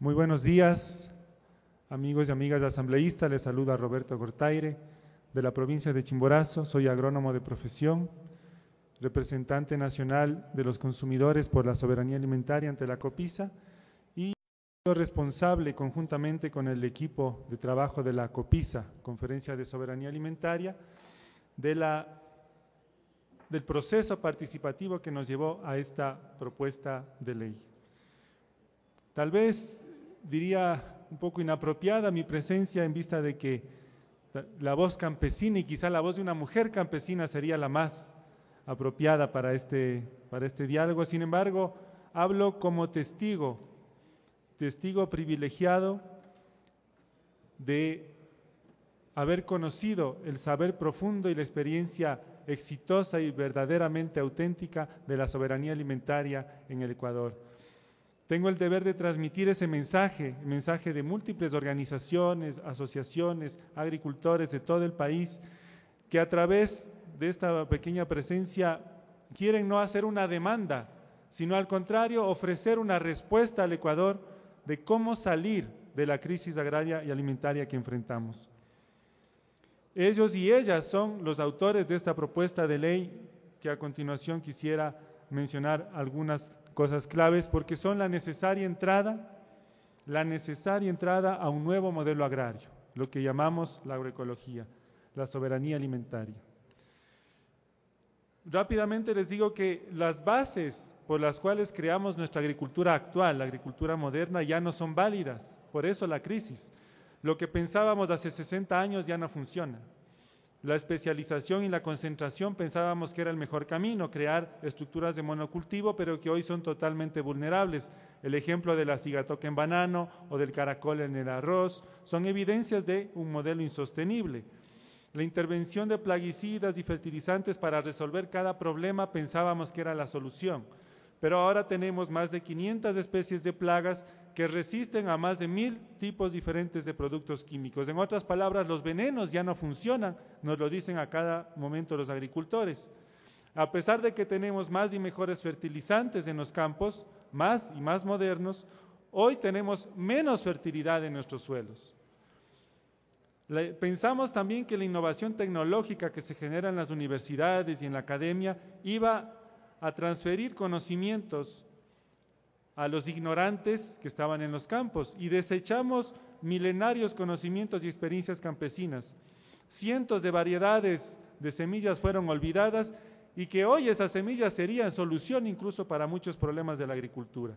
Muy buenos días, amigos y amigas asambleístas. Les saluda Roberto Gortaire de la provincia de Chimborazo. Soy agrónomo de profesión, representante nacional de los consumidores por la soberanía alimentaria ante la COPISA y responsable conjuntamente con el equipo de trabajo de la COPISA, Conferencia de Soberanía Alimentaria, del proceso participativo que nos llevó a esta propuesta de ley. Tal vez diría un poco inapropiada mi presencia en vista de que la voz campesina y quizá la voz de una mujer campesina sería la más apropiada para este, para este diálogo. Sin embargo, hablo como testigo, testigo privilegiado de haber conocido el saber profundo y la experiencia exitosa y verdaderamente auténtica de la soberanía alimentaria en el Ecuador. Tengo el deber de transmitir ese mensaje, mensaje de múltiples organizaciones, asociaciones, agricultores de todo el país, que a través de esta pequeña presencia quieren no hacer una demanda, sino al contrario ofrecer una respuesta al Ecuador de cómo salir de la crisis agraria y alimentaria que enfrentamos. Ellos y ellas son los autores de esta propuesta de ley que a continuación quisiera mencionar algunas cosas claves porque son la necesaria entrada, la necesaria entrada a un nuevo modelo agrario, lo que llamamos la agroecología, la soberanía alimentaria. Rápidamente les digo que las bases por las cuales creamos nuestra agricultura actual, la agricultura moderna, ya no son válidas, por eso la crisis. Lo que pensábamos hace 60 años ya no funciona. La especialización y la concentración pensábamos que era el mejor camino, crear estructuras de monocultivo, pero que hoy son totalmente vulnerables. El ejemplo de la cigatoca en banano o del caracol en el arroz son evidencias de un modelo insostenible. La intervención de plaguicidas y fertilizantes para resolver cada problema pensábamos que era la solución pero ahora tenemos más de 500 especies de plagas que resisten a más de mil tipos diferentes de productos químicos. En otras palabras, los venenos ya no funcionan, nos lo dicen a cada momento los agricultores. A pesar de que tenemos más y mejores fertilizantes en los campos, más y más modernos, hoy tenemos menos fertilidad en nuestros suelos. Pensamos también que la innovación tecnológica que se genera en las universidades y en la academia iba a transferir conocimientos a los ignorantes que estaban en los campos y desechamos milenarios conocimientos y experiencias campesinas. Cientos de variedades de semillas fueron olvidadas y que hoy esas semillas serían solución incluso para muchos problemas de la agricultura.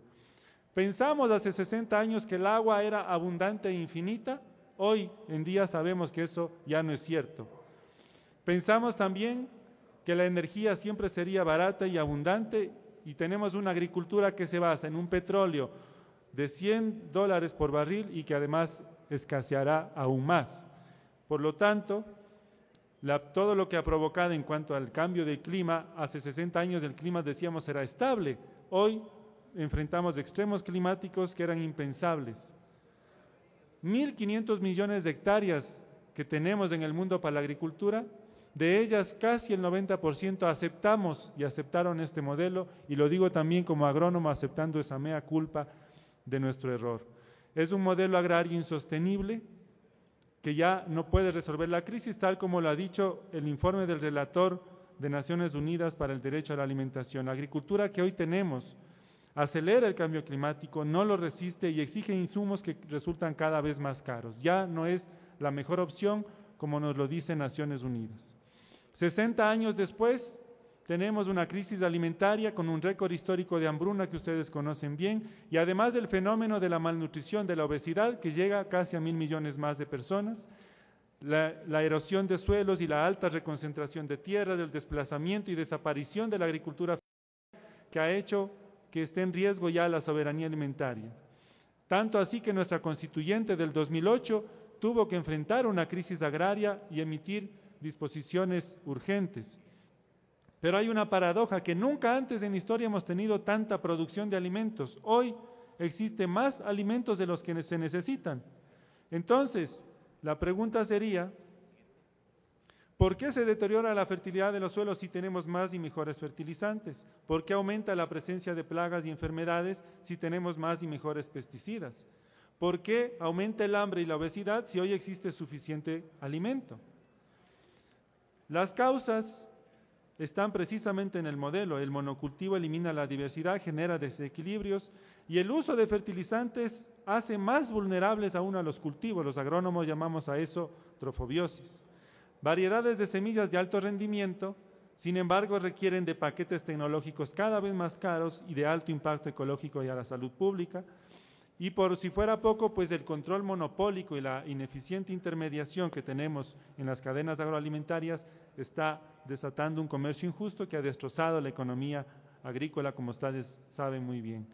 Pensamos hace 60 años que el agua era abundante e infinita, hoy en día sabemos que eso ya no es cierto. Pensamos también que la energía siempre sería barata y abundante y tenemos una agricultura que se basa en un petróleo de 100 dólares por barril y que además escaseará aún más. Por lo tanto, todo lo que ha provocado en cuanto al cambio de clima, hace 60 años el clima decíamos era estable, hoy enfrentamos extremos climáticos que eran impensables. 1.500 millones de hectáreas que tenemos en el mundo para la agricultura de ellas, casi el 90% aceptamos y aceptaron este modelo, y lo digo también como agrónomo aceptando esa mea culpa de nuestro error. Es un modelo agrario insostenible que ya no puede resolver la crisis, tal como lo ha dicho el informe del relator de Naciones Unidas para el Derecho a la Alimentación. La agricultura que hoy tenemos acelera el cambio climático, no lo resiste y exige insumos que resultan cada vez más caros. Ya no es la mejor opción, como nos lo dice Naciones Unidas. 60 años después, tenemos una crisis alimentaria con un récord histórico de hambruna que ustedes conocen bien y además del fenómeno de la malnutrición, de la obesidad que llega casi a mil millones más de personas, la, erosión de suelos y la alta reconcentración de tierras, el desplazamiento y desaparición de la agricultura que ha hecho que esté en riesgo ya la soberanía alimentaria. Tanto así que nuestra constituyente del 2008 tuvo que enfrentar una crisis agraria y emitir disposiciones urgentes. Pero hay una paradoja que nunca antes en la historia hemos tenido tanta producción de alimentos. Hoy existe más alimentos de los que se necesitan. Entonces, la pregunta sería, ¿por qué se deteriora la fertilidad de los suelos si tenemos más y mejores fertilizantes? ¿Por qué aumenta la presencia de plagas y enfermedades si tenemos más y mejores pesticidas? ¿Por qué aumenta el hambre y la obesidad si hoy existe suficiente alimento? Las causas están precisamente en el modelo. El monocultivo elimina la diversidad, genera desequilibrios y el uso de fertilizantes hace más vulnerables aún a los cultivos. Los agrónomos llamamos a eso trofobiosis. Variedades de semillas de alto rendimiento, sin embargo, requieren de paquetes tecnológicos cada vez más caros y de alto impacto ecológico y a la salud pública. Y por si fuera poco, pues el control monopólico y la ineficiente intermediación que tenemos en las cadenas agroalimentarias está desatando un comercio injusto que ha destrozado la economía agrícola, como ustedes saben muy bien.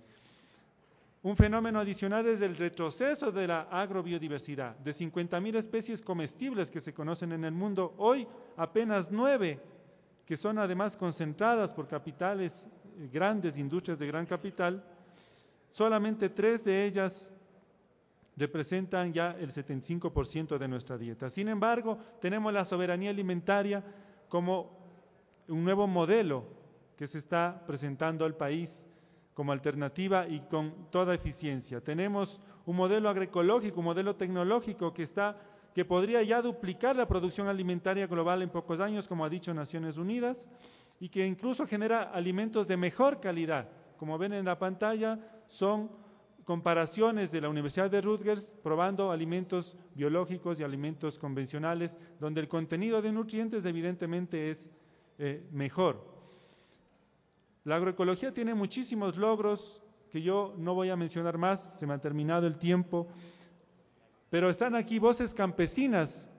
Un fenómeno adicional es el retroceso de la agrobiodiversidad. De 50.000 especies comestibles que se conocen en el mundo, hoy apenas nueve, que son además concentradas por capitales eh, grandes, industrias de gran capital, Solamente tres de ellas representan ya el 75% de nuestra dieta. Sin embargo, tenemos la soberanía alimentaria como un nuevo modelo que se está presentando al país como alternativa y con toda eficiencia. Tenemos un modelo agroecológico, un modelo tecnológico que está que podría ya duplicar la producción alimentaria global en pocos años, como ha dicho Naciones Unidas, y que incluso genera alimentos de mejor calidad. Como ven en la pantalla, son comparaciones de la Universidad de Rutgers probando alimentos biológicos y alimentos convencionales, donde el contenido de nutrientes evidentemente es eh, mejor. La agroecología tiene muchísimos logros que yo no voy a mencionar más, se me ha terminado el tiempo, pero están aquí voces campesinas,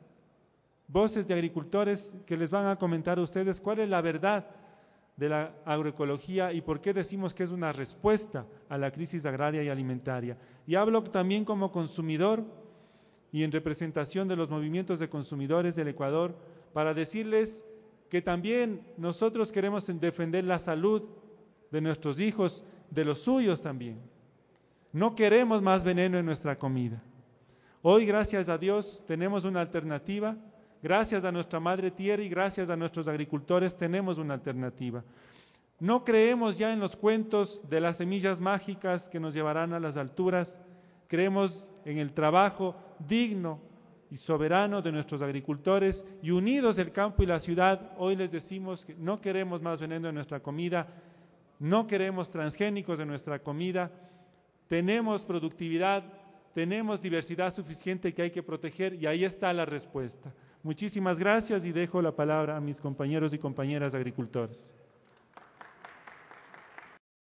voces de agricultores que les van a comentar a ustedes cuál es la verdad de la agroecología y por qué decimos que es una respuesta a la crisis agraria y alimentaria. Y hablo también como consumidor y en representación de los movimientos de consumidores del Ecuador para decirles que también nosotros queremos defender la salud de nuestros hijos, de los suyos también. No queremos más veneno en nuestra comida. Hoy, gracias a Dios, tenemos una alternativa Gracias a nuestra madre tierra y gracias a nuestros agricultores tenemos una alternativa. No creemos ya en los cuentos de las semillas mágicas que nos llevarán a las alturas. Creemos en el trabajo digno y soberano de nuestros agricultores y unidos el campo y la ciudad. Hoy les decimos que no queremos más veneno en nuestra comida, no queremos transgénicos en nuestra comida. Tenemos productividad, tenemos diversidad suficiente que hay que proteger y ahí está la respuesta. Muchísimas gracias y dejo la palabra a mis compañeros y compañeras agricultores.